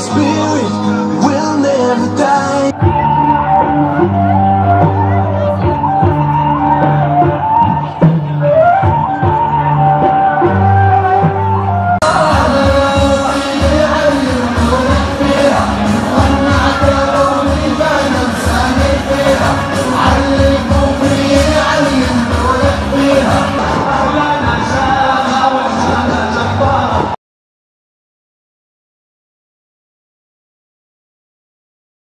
spirit.